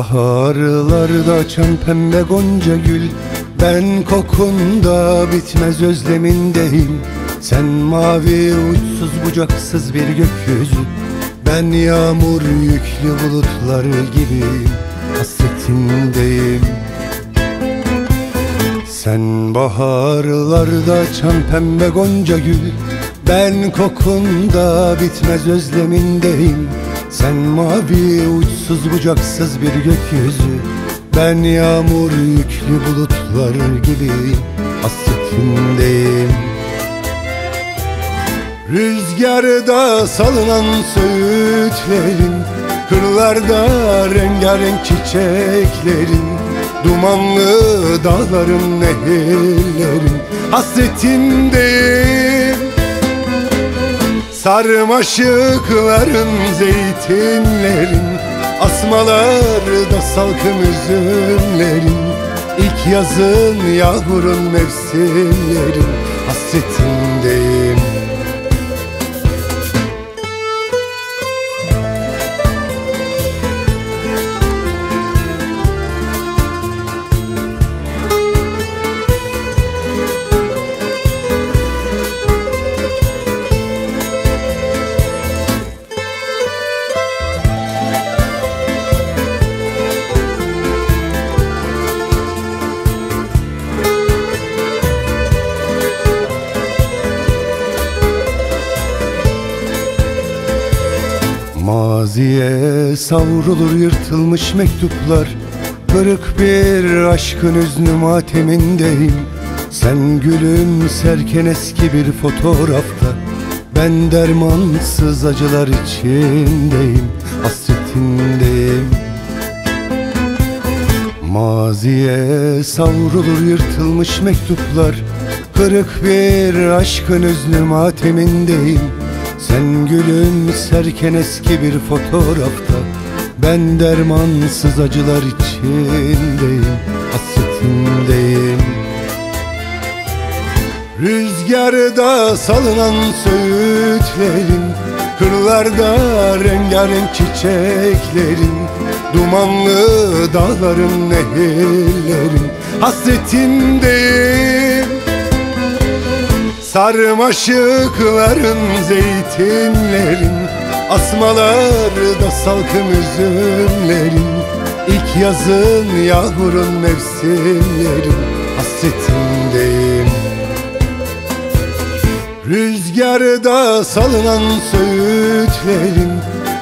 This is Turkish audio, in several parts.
Baharlarda açan pembe gonca gül. Ben kokunda bitmez özlemindeyim Sen mavi uçsuz bucaksız bir gökyüzü. Ben yağmur yüklü bulutlar gibiyim Hasretindeyim. Sen baharlarda açan pembe gonca gül. Ben kokunda bitmez özlemindeyim Sen mavi uçsuz bucaksız bir gökyüzü Ben yağmur yüklü bulutlar gibiyim Hasretindeyim Rüzgarda salınan söğütlerin Kırlarda rengarenk çiçeklerin Dumanlı dağların nehirlerin Hasretindeyim Sarmaşıkların zeytinlerin Asmalarda salkım üzümlerin İlk yazın yağmurun mevsimlerin Hasretindeyim Maziye savrulur yırtılmış mektuplar. Kırık bir aşkın üznü matemindeyim. Sen gülümserken eski bir fotoğrafta. Ben dermansız acılar içindeyim Hasretindeyim. Maziye savrulur yırtılmış mektuplar. Kırık bir aşkın üznü matemindeyim Sen gülümserken eski bir fotoğrafta Ben dermansız acılar içindeyim Hasretindeyim. Rüzgarda salınan söğütlerin Kırlarda rengarenk çiçeklerin Dumanlı dağların nehirlerin Hasretindeyim Sarmaşıkların zeytinlerin Asmalarda salkım üzümlerin. İlk yazın yağmurun mevsimlerin Hasretindeyim. Rüzgarda salınan söğütlerin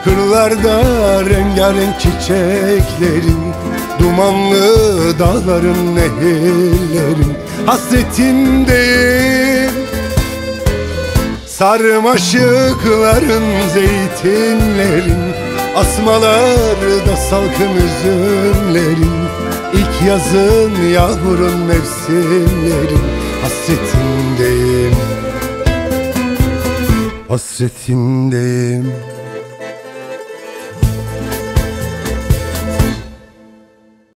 Kırlarda rengarenk çiçeklerin Dumanlı dağların nehirlerin. Hasretindeyim Sarmaşıkların zeytinlerin Asmalarda salkım üzümlerin. İlk yazın yağmurun mevsimlerin Hasretindeyim Hasretindeyim